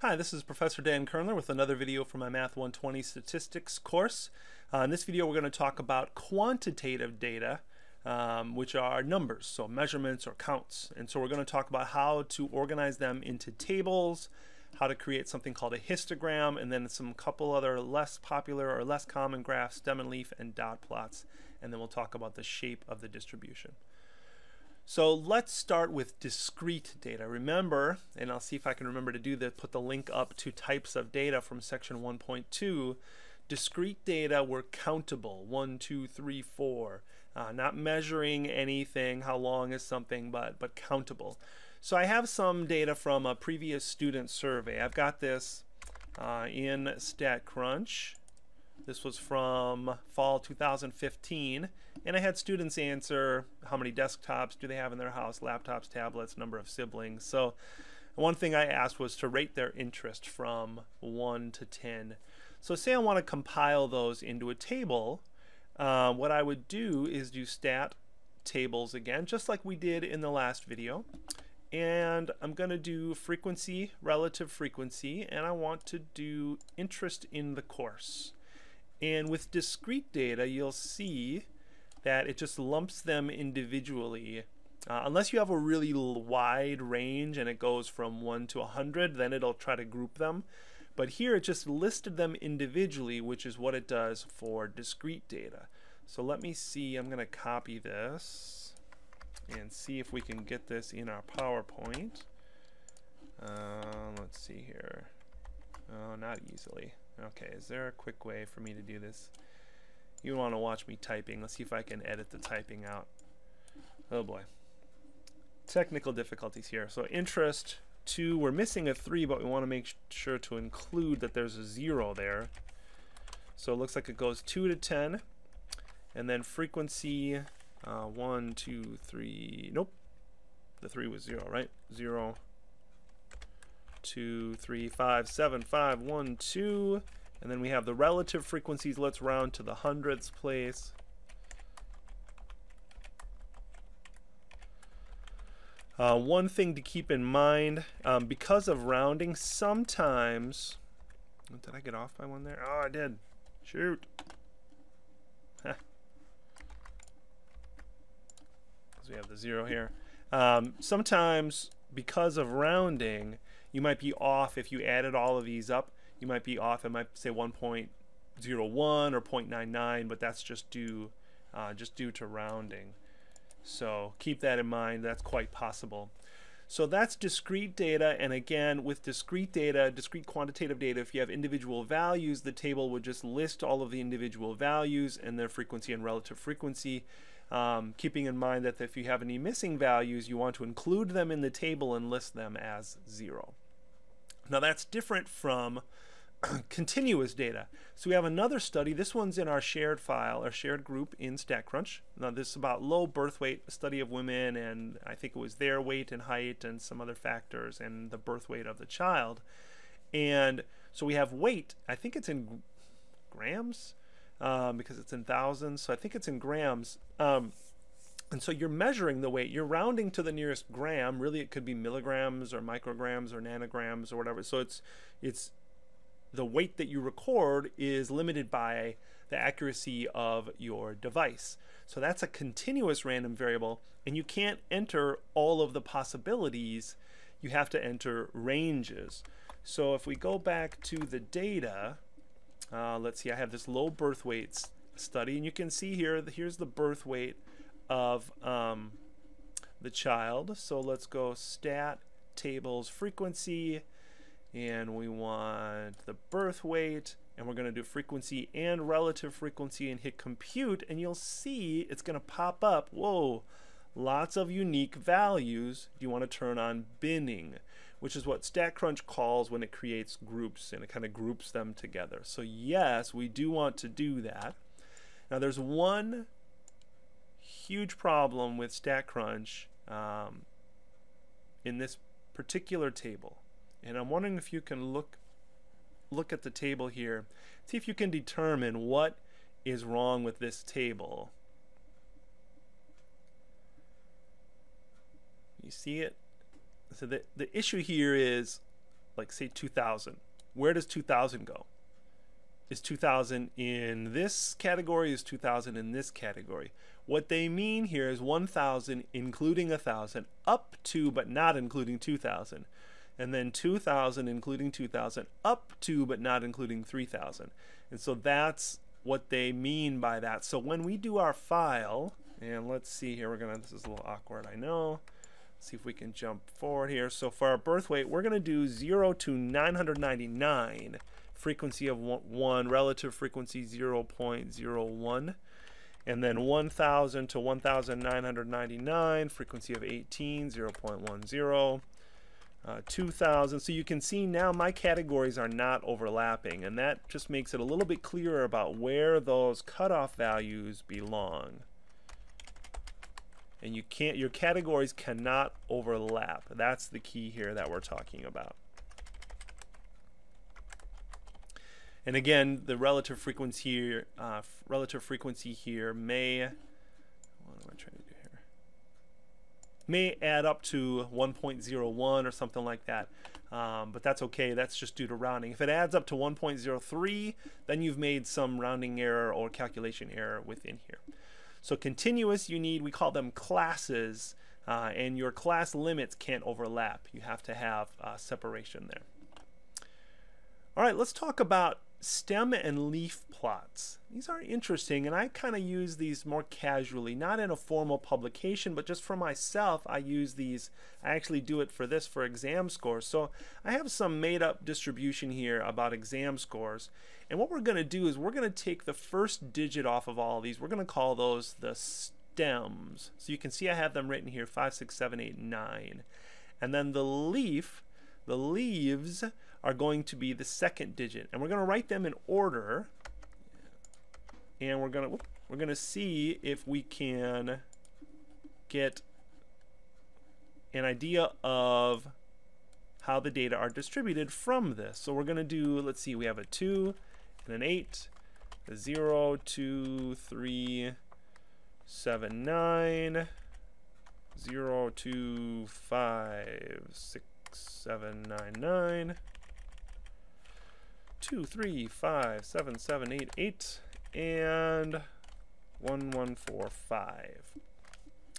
Hi, this is Professor Dan Kernler with another video for my Math 120 Statistics course. Uh, in this video we're going to talk about quantitative data, um, which are numbers, so measurements or counts. And so we're going to talk about how to organize them into tables, how to create something called a histogram, and then some couple other less popular or less common graphs, stem and leaf, and dot plots. And then we'll talk about the shape of the distribution. So let's start with discrete data. Remember, and I'll see if I can remember to do this, put the link up to types of data from section 1.2. Discrete data were countable, one, two, three, four. Uh, not measuring anything, how long is something, but, but countable. So I have some data from a previous student survey. I've got this uh, in StatCrunch. This was from fall 2015, and I had students answer how many desktops do they have in their house, laptops, tablets, number of siblings. So one thing I asked was to rate their interest from 1 to 10. So say I want to compile those into a table, uh, what I would do is do stat tables again, just like we did in the last video. And I'm going to do frequency, relative frequency, and I want to do interest in the course. And with discrete data, you'll see that it just lumps them individually. Uh, unless you have a really wide range and it goes from 1 to 100, then it'll try to group them. But here it just listed them individually, which is what it does for discrete data. So let me see, I'm going to copy this and see if we can get this in our PowerPoint. Uh, let's see here. Oh, not easily. Okay, is there a quick way for me to do this? You want to watch me typing. Let's see if I can edit the typing out. Oh boy. Technical difficulties here. So interest 2, we're missing a 3, but we want to make sure to include that there's a 0 there. So it looks like it goes 2 to 10. And then frequency uh, 1, 2, 3, nope. The 3 was 0, right? 0, two, three, five, seven, five, one, two. And then we have the relative frequencies. Let's round to the hundredths place. Uh, one thing to keep in mind, um, because of rounding, sometimes... Did I get off by one there? Oh, I did. Shoot. Because we have the zero here. Um, sometimes, because of rounding, you might be off if you added all of these up. You might be off, it might say 1.01 or 0.99, but that's just due, uh, just due to rounding. So keep that in mind, that's quite possible. So that's discrete data, and again, with discrete data, discrete quantitative data, if you have individual values, the table would just list all of the individual values and their frequency and relative frequency. Um, keeping in mind that if you have any missing values, you want to include them in the table and list them as zero. Now that's different from continuous data. So we have another study. This one's in our shared file, our shared group in StatCrunch. Now this is about low birth weight, a study of women, and I think it was their weight and height and some other factors and the birth weight of the child. And so we have weight. I think it's in grams um, because it's in thousands. So I think it's in grams. Um, and so you're measuring the weight. You're rounding to the nearest gram. Really, it could be milligrams or micrograms or nanograms or whatever. So it's it's the weight that you record is limited by the accuracy of your device. So that's a continuous random variable, and you can't enter all of the possibilities. You have to enter ranges. So if we go back to the data, uh, let's see, I have this low birth weight study, and you can see here, here's the birth weight of um, the child. So let's go stat tables frequency and we want the birth weight and we're going to do frequency and relative frequency and hit compute and you'll see it's going to pop up. Whoa lots of unique values. You want to turn on binning which is what StatCrunch calls when it creates groups and it kind of groups them together. So yes we do want to do that. Now there's one huge problem with StatCrunch um, in this particular table. And I'm wondering if you can look look at the table here, see if you can determine what is wrong with this table. You see it? So the, the issue here is like say 2000, where does 2000 go? Is 2000 in this category? Is 2000 in this category? What they mean here is 1000 including 1000 up to but not including 2000 and then 2000 including 2000 up to but not including 3000 and so that's what they mean by that. So when we do our file and let's see here we're gonna this is a little awkward I know. Let's see if we can jump forward here. So for our birth weight we're gonna do 0 to 999 frequency of 1 relative frequency 0.01 and then 1000 to 1999 frequency of 18 0.10 uh, 2000 so you can see now my categories are not overlapping and that just makes it a little bit clearer about where those cutoff values belong. And you can't your categories cannot overlap. That's the key here that we're talking about and again the relative frequency here uh, relative frequency here may what am I trying to do here? May add up to 1.01 or something like that. Um, but that's okay. That's just due to rounding. If it adds up to 1.03 then you've made some rounding error or calculation error within here. So continuous, you need, we call them classes, uh, and your class limits can't overlap. You have to have uh, separation there. All right, let's talk about stem and leaf plots. These are interesting, and I kind of use these more casually, not in a formal publication, but just for myself, I use these. I actually do it for this for exam scores. So I have some made up distribution here about exam scores. And what we're going to do is we're going to take the first digit off of all of these. We're going to call those the stems. So you can see I have them written here, 5, 6, 7, 8, 9. And then the leaf, the leaves, are going to be the second digit. And we're going to write them in order. And we're going to we're going to see if we can get an idea of how the data are distributed from this. So we're going to do, let's see, we have a 2 and an 8, a 0, 2, 3, 7, 9, 0, 2, 5, 6, 7, 9, 9, 2, 3, 5, 7, 7, 8, 8, and 1, 1, 4, 5.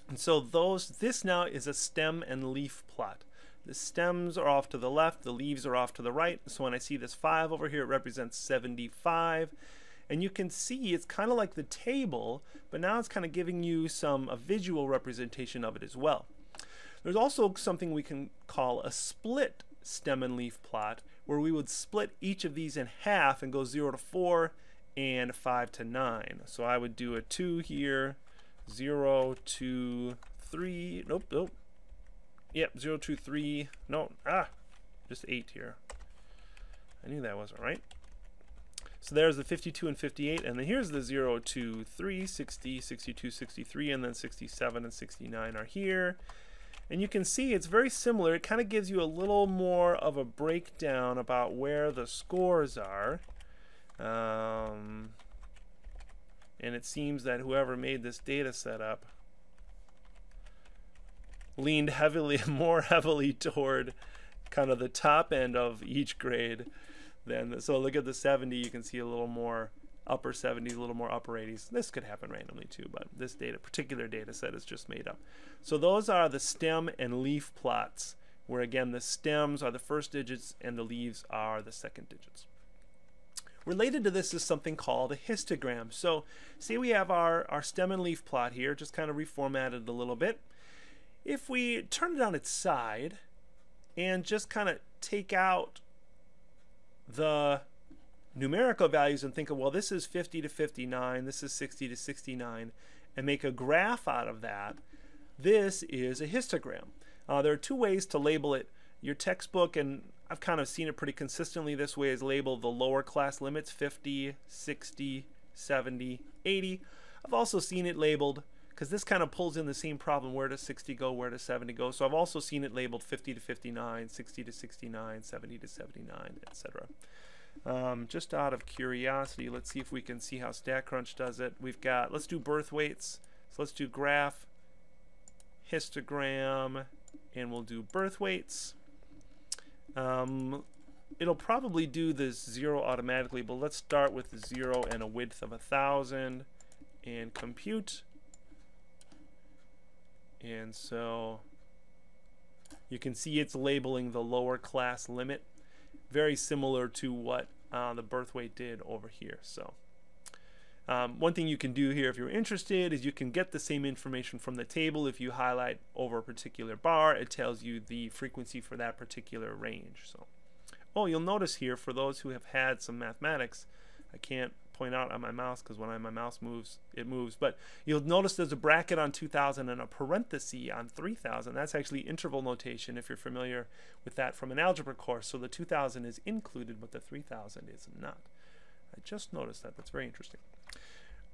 And so those, this now is a stem and leaf plot. The stems are off to the left, the leaves are off to the right. So when I see this 5 over here, it represents 75. And you can see it's kind of like the table, but now it's kind of giving you some a visual representation of it as well. There's also something we can call a split stem and leaf plot, where we would split each of these in half and go 0 to 4 and 5 to 9. So I would do a 2 here, 0, 2, 3, nope, nope. Yep, 0, 2, 3, no, ah, just 8 here. I knew that wasn't right. So there's the 52 and 58, and then here's the 0, 2, 3, 60, 62, 63, and then 67 and 69 are here. And you can see it's very similar. It kind of gives you a little more of a breakdown about where the scores are. Um, and it seems that whoever made this data setup leaned heavily, more heavily toward kind of the top end of each grade Then, so look at the 70 you can see a little more upper 70s, a little more upper 80s. This could happen randomly too, but this data, particular data set is just made up. So those are the stem and leaf plots, where again the stems are the first digits and the leaves are the second digits. Related to this is something called a histogram. So say we have our, our stem and leaf plot here, just kind of reformatted a little bit. If we turn it on its side and just kind of take out the numerical values and think of, well, this is 50 to 59, this is 60 to 69, and make a graph out of that, this is a histogram. Uh, there are two ways to label it. Your textbook, and I've kind of seen it pretty consistently this way, is labeled the lower class limits 50, 60, 70, 80. I've also seen it labeled because this kind of pulls in the same problem where does 60 go, where does 70 go. So I've also seen it labeled 50 to 59, 60 to 69, 70 to 79, etc. Um, just out of curiosity, let's see if we can see how StatCrunch does it. We've got, let's do birth weights. So let's do graph, histogram, and we'll do birth weights. Um, it'll probably do this zero automatically, but let's start with zero and a width of a thousand and compute. And so you can see it's labeling the lower class limit, very similar to what uh, the birth weight did over here. So. Um, one thing you can do here if you're interested is you can get the same information from the table. If you highlight over a particular bar, it tells you the frequency for that particular range. So, Oh, you'll notice here for those who have had some mathematics, I can't point out on my mouse because when I, my mouse moves, it moves. But you'll notice there's a bracket on 2000 and a parenthesis on 3000. That's actually interval notation if you're familiar with that from an algebra course. So the 2000 is included, but the 3000 is not. I just noticed that. That's very interesting.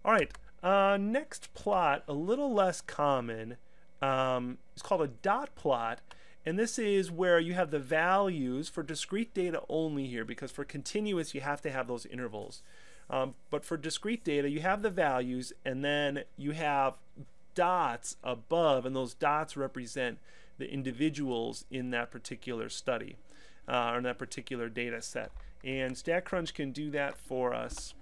All right, uh, next plot, a little less common. Um, it's called a dot plot. And this is where you have the values for discrete data only here, because for continuous you have to have those intervals. Um, but for discrete data, you have the values, and then you have dots above, and those dots represent the individuals in that particular study, uh, or in that particular data set. And StatCrunch can do that for us.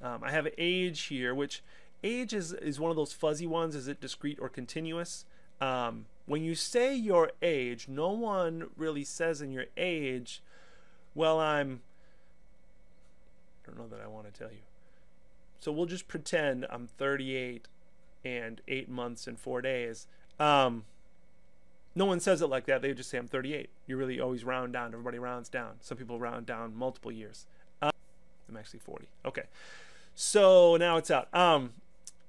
Um, I have age here, which age is, is one of those fuzzy ones. Is it discrete or continuous? Um, when you say your age, no one really says in your age, well, I'm, I don't know that I want to tell you. So we'll just pretend I'm 38 and 8 months and 4 days. Um, no one says it like that. They just say I'm 38. You really always round down. Everybody rounds down. Some people round down multiple years. Um, I'm actually 40. Okay. So now it's out. Um,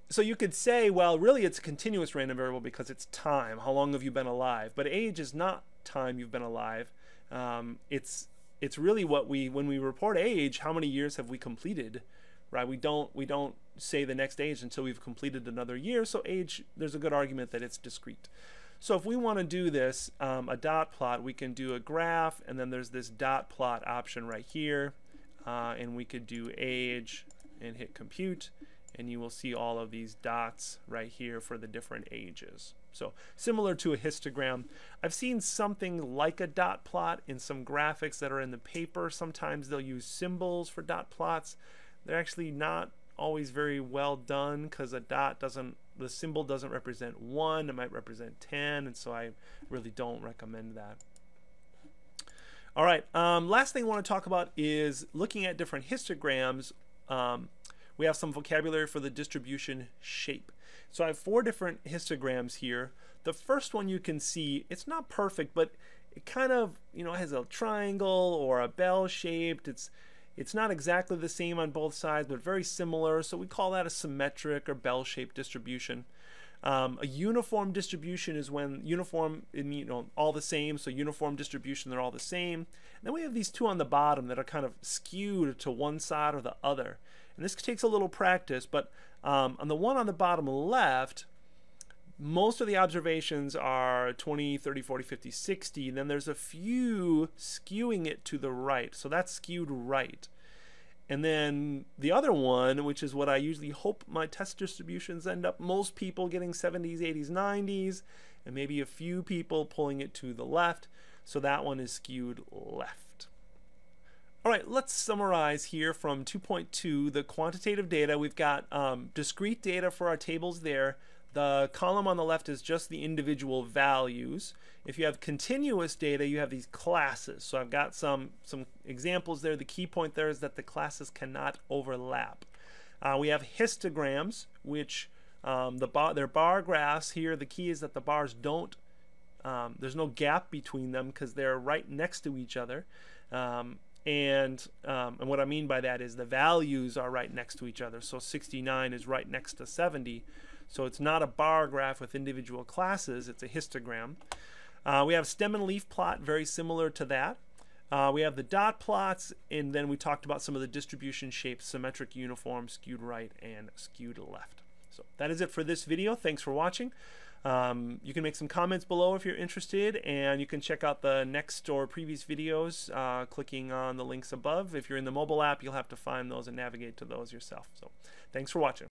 so you could say, well, really it's a continuous random variable because it's time. How long have you been alive? But age is not time you've been alive. Um, it's it's really what we when we report age, how many years have we completed? Right? We don't we don't say the next age until we've completed another year. So age, there's a good argument that it's discrete. So if we want to do this, um, a dot plot, we can do a graph, and then there's this dot plot option right here, uh, and we could do age and hit compute and you will see all of these dots right here for the different ages. So similar to a histogram. I've seen something like a dot plot in some graphics that are in the paper. Sometimes they'll use symbols for dot plots. They're actually not always very well done because a dot doesn't, the symbol doesn't represent one, it might represent 10, and so I really don't recommend that. All right, um, last thing I want to talk about is looking at different histograms. Um, we have some vocabulary for the distribution shape. So I have four different histograms here. The first one you can see, it's not perfect, but it kind of, you know, has a triangle or a bell shaped. It's it's not exactly the same on both sides, but very similar. So we call that a symmetric or bell-shaped distribution. Um, a uniform distribution is when uniform, you know, all the same. So uniform distribution, they're all the same. And then we have these two on the bottom that are kind of skewed to one side or the other. And this takes a little practice, but um, on the one on the bottom left, most of the observations are 20, 30, 40, 50, 60. And then there's a few skewing it to the right. So that's skewed right. And then the other one, which is what I usually hope my test distributions end up, most people getting 70s, 80s, 90s, and maybe a few people pulling it to the left. So that one is skewed left. All right, let's summarize here from 2.2 the quantitative data. We've got um, discrete data for our tables there. The column on the left is just the individual values. If you have continuous data, you have these classes. So I've got some, some examples there. The key point there is that the classes cannot overlap. Uh, we have histograms, which um, the bar, they're bar graphs here. The key is that the bars don't, um, there's no gap between them because they're right next to each other. Um, and um, and what I mean by that is the values are right next to each other. So 69 is right next to 70. So it's not a bar graph with individual classes, it's a histogram. Uh, we have stem and leaf plot, very similar to that. Uh, we have the dot plots, and then we talked about some of the distribution shapes, symmetric, uniform, skewed right, and skewed left. So that is it for this video. Thanks for watching. Um, you can make some comments below if you're interested, and you can check out the next or previous videos uh, clicking on the links above. If you're in the mobile app, you'll have to find those and navigate to those yourself. So thanks for watching.